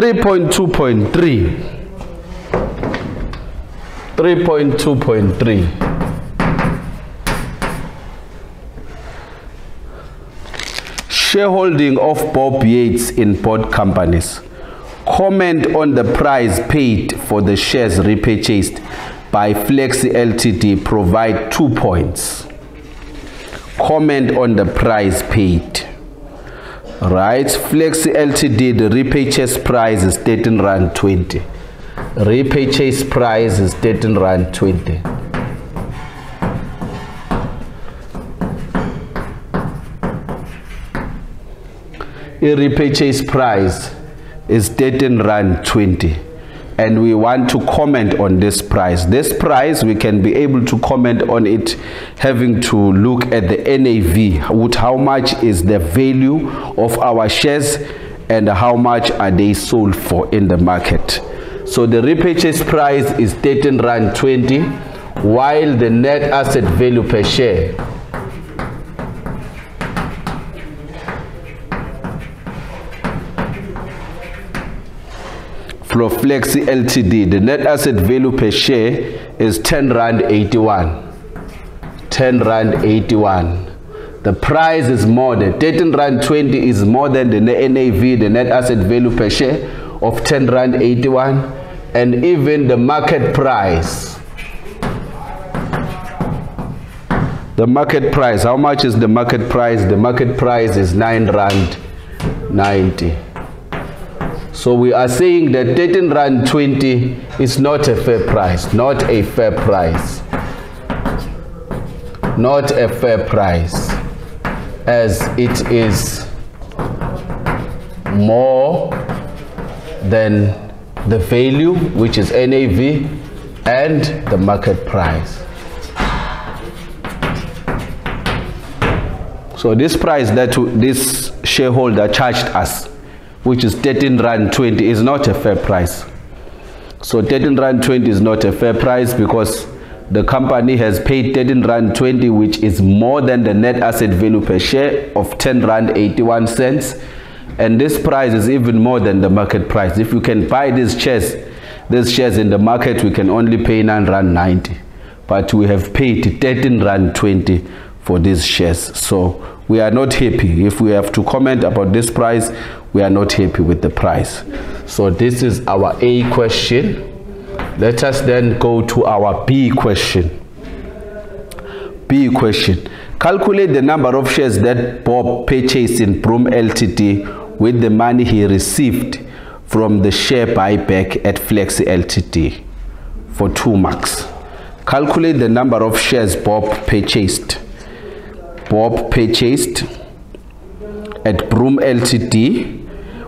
3.2.3 3.2.3 shareholding of Bob Yates in board companies. Comment on the price paid for the shares repurchased by Flexi Ltd provide 2 points. Comment on the price paid right Flexi Ltd the repurchase price is 13 rand 20 repurchase price is 13 rand 20 a repurchase price is 13 rand 20 and we want to comment on this price this price we can be able to comment on it having to look at the NAV with how much is the value of our shares and how much are they sold for in the market. So the repurchase price is 13 rand 20 while the net asset value per share Flexi Ltd. The net asset value per share is 10 Rand 81. 10 Rand 81. The price is more than 13 Rand 20 is more than the NAV, the net asset value per share of 10 Rand 81 and even the market price. The market price, how much is the market price? The market price is 9 Rand 90. So we are saying that 13 Rand 20 is not a fair price, not a fair price. Not a fair price as it is more than the value which is NAV and the market price. So this price that this shareholder charged us which is 13 rand 20 is not a fair price. So 13 rand 20 is not a fair price because the company has paid 13 rand 20 which is more than the net asset value per share of 10 rand 81 cents. And this price is even more than the market price. If you can buy these shares these shares in the market we can only pay 9 rand 90 but we have paid 13 rand 20 for these shares. So we are not happy. If we have to comment about this price we are not happy with the price. So this is our a question. Let us then go to our b question. B question. Calculate the number of shares that bob purchased in broom ltd with the money he received from the share buyback at flexi ltd for two marks. Calculate the number of shares bob purchased bob purchased at broom ltd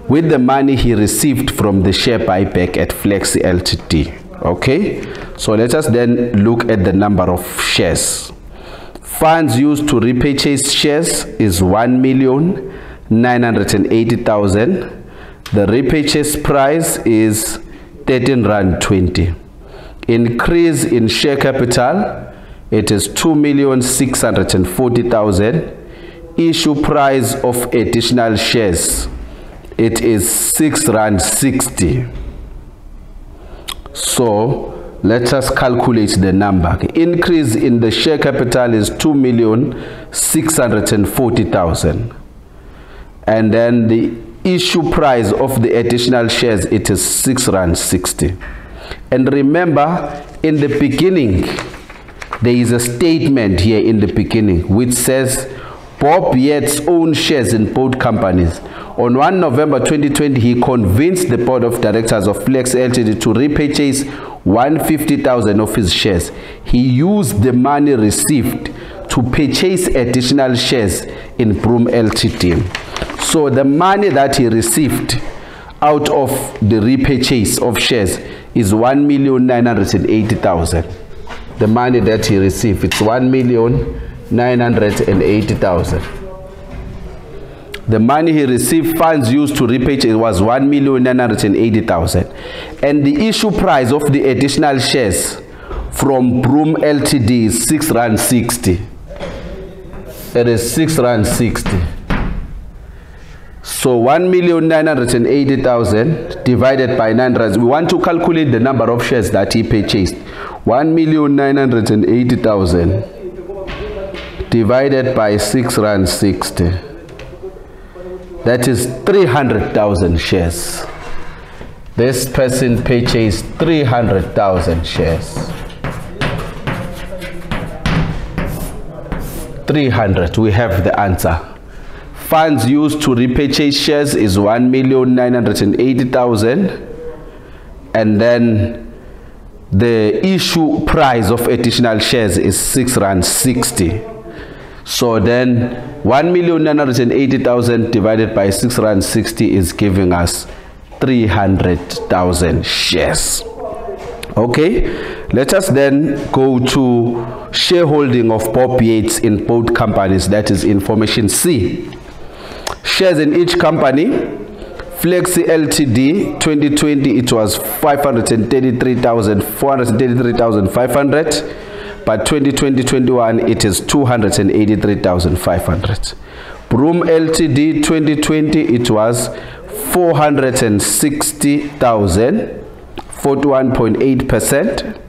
with the money he received from the share buyback at Flexi Ltd. Okay, so let us then look at the number of shares. Funds used to repurchase shares is 1,980,000. The repurchase price is 13 Rand 20. Increase in share capital, it is 2,640,000. Issue price of additional shares it is 6 rand 60 so let us calculate the number increase in the share capital is 2,640,000. and then the issue price of the additional shares it is 6 rand 60 and remember in the beginning there is a statement here in the beginning which says Bob Yates own shares in both companies on 1 November 2020, he convinced the board of directors of Flex Ltd to repurchase 150,000 of his shares. He used the money received to purchase additional shares in Broom Ltd. So the money that he received out of the repurchase of shares is 1,980,000. The money that he received, it's 1,980,000 the money he received funds used to repurchase was 1,980,000 and the issue price of the additional shares from Broom Ltd is 6 rand 60 it is 6 rand 60 So 1,980,000 divided by 9 rands. We want to calculate the number of shares that he purchased. 1,980,000 divided by 6 rand 60. That is 300,000 shares. This person purchased 300,000 shares. 300, we have the answer. Funds used to repurchase shares is 1,980,000 and then the issue price of additional shares is 6 rand 60. So then 1,980,000 divided by 6 rand 60 is giving us 300,000 shares. Okay, let us then go to shareholding of Bob Yates in both companies, that is information C. Shares in each company, Flexi Ltd 2020 it was 533,433,500 but 2020-21 it is 283,500. Broom Ltd 2020 it was 460,000 41.8%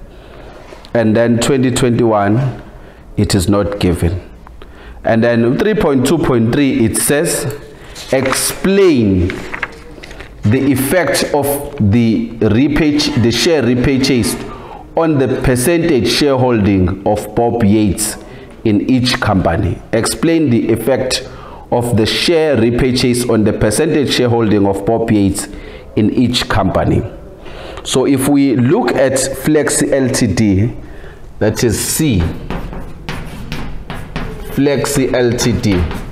and then 2021 it is not given. And then 3.2.3 it says explain the effect of the the share repurchased on the percentage shareholding of Bob Yates in each company. Explain the effect of the share repurchase on the percentage shareholding of Bob Yates in each company. So if we look at Flexi Ltd, that is C, Flexi Ltd,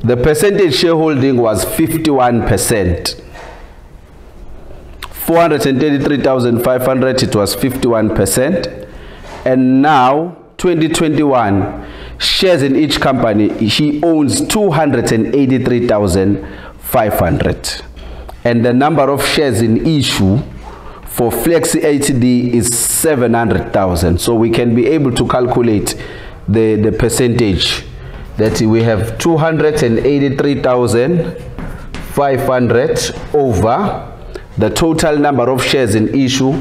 the percentage shareholding was 51%. 433,500 it was 51% and now 2021 shares in each company he owns 283,500 and the number of shares in issue for Flexi Ltd is 700,000. So we can be able to calculate the, the percentage that we have 283,500 over the total number of shares in issue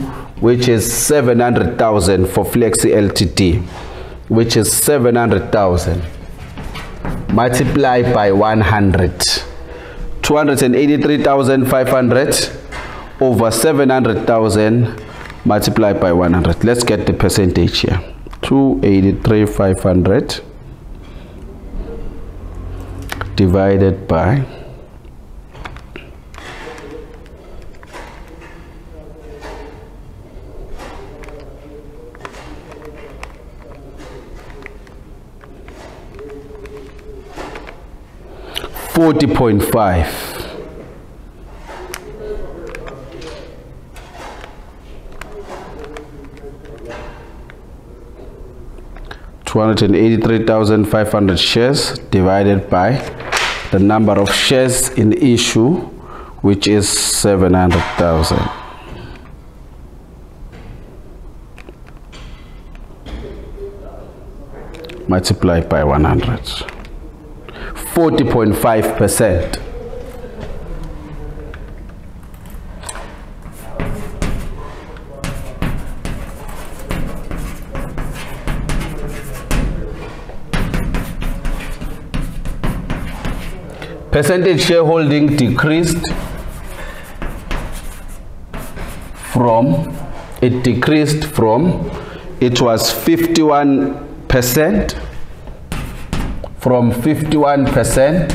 which is 700,000 for Flexi Ltd which is 700,000 multiplied by 100 283,500 over 700,000 multiplied by 100. Let's get the percentage here. 283,500 divided by 40.5 283,500 shares divided by the number of shares in issue which is 700,000 multiplied by 100 40.5 percent. Percentage shareholding decreased from, it decreased from, it was 51 percent from 51%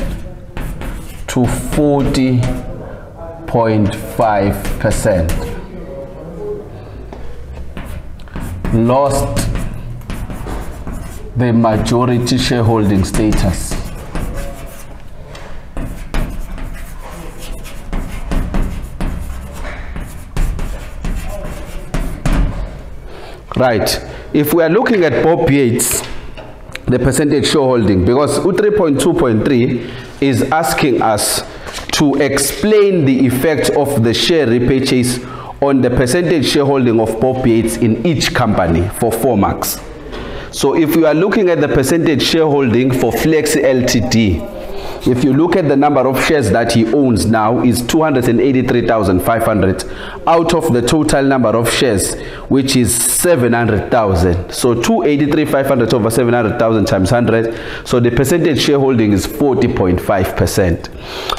to 40.5%. Lost the majority shareholding status. Right. If we are looking at Bob Yates, the percentage shareholding because U3.2.3 is asking us to explain the effect of the share repurchase on the percentage shareholding of Bob Yates in each company for 4 marks. So if we are looking at the percentage shareholding for Flex Ltd, if you look at the number of shares that he owns now is 283,500 out of the total number of shares which is 700,000 so 283,500 over 700,000 times 100 so the percentage shareholding is 40.5 percent.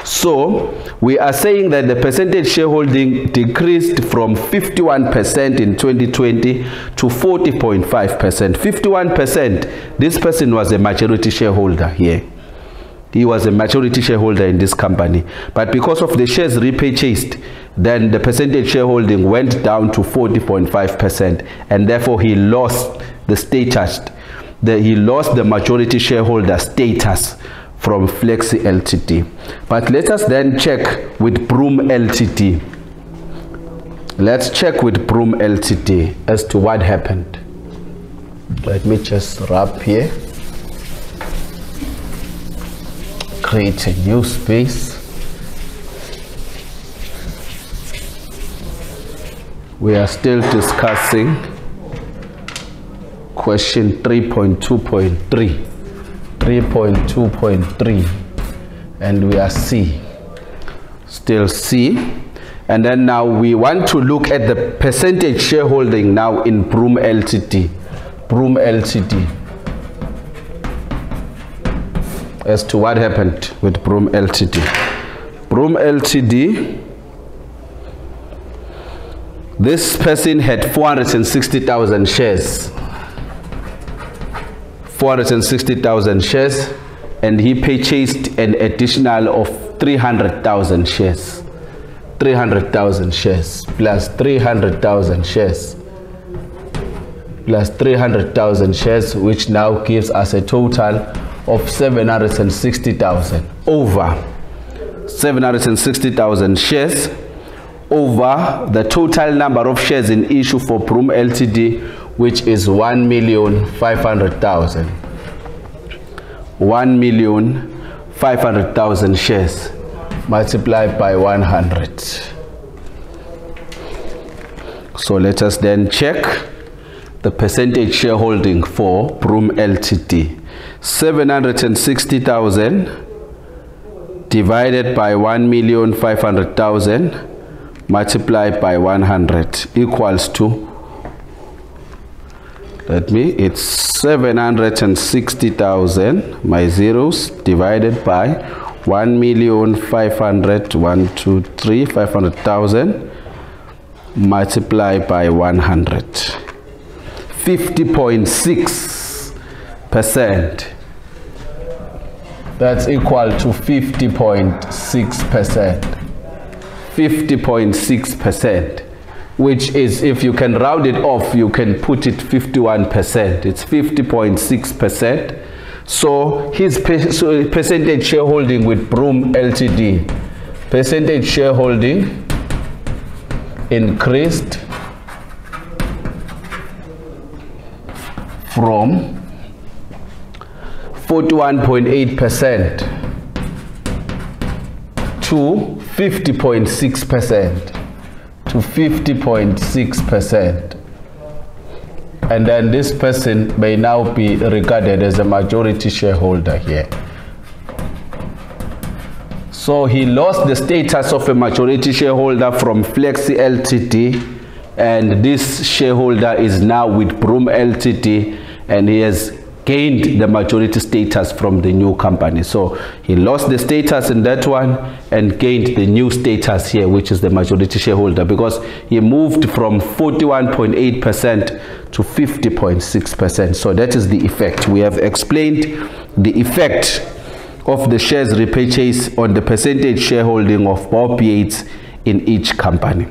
So we are saying that the percentage shareholding decreased from 51 percent in 2020 to 40.5 percent. 51 percent. This person was a majority shareholder here he was a majority shareholder in this company. But because of the shares repurchased, then the percentage shareholding went down to 40.5% and therefore he lost the status, the, he lost the majority shareholder status from Flexi Ltd. But let us then check with Broom Ltd. Let's check with Broom Ltd as to what happened. Let me just wrap here. Create a new space we are still discussing question 3.2.3 3.2.3 and we are C still C. And then now we want to look at the percentage shareholding now in Broom Ltd Broom Ltd as to what happened with Broom Ltd. Broom Ltd, this person had 460,000 shares. 460,000 shares and he purchased an additional of 300,000 shares. 300,000 shares plus 300,000 shares plus 300,000 shares which now gives us a total of 760,000 over 760,000 shares. Over the total number of shares in issue for Broom Ltd which is 1,500,000 1,500,000 shares multiplied by 100 so let us then check the percentage shareholding for Broom Ltd 760,000 divided by 1,500,000 multiplied by 100 equals to let me it's 760,000 my zeros divided by 1 million 500 1 2 3 500,000 multiplied by 100 50.6 percent that's equal to 50.6 percent. 50.6 percent which is if you can round it off you can put it 51 percent. It's 50.6 percent. So his percentage shareholding with Broom Ltd percentage shareholding increased from 41.8% to 50.6% to 50.6% and then this person may now be regarded as a majority shareholder here. So he lost the status of a majority shareholder from Flexi Ltd and this shareholder is now with Broom Ltd and he has gained the majority status from the new company. So he lost the status in that one and gained the new status here, which is the majority shareholder because he moved from 41.8% to 50.6%. So that is the effect. We have explained the effect of the shares repurchase on the percentage shareholding of Bob Yates in each company.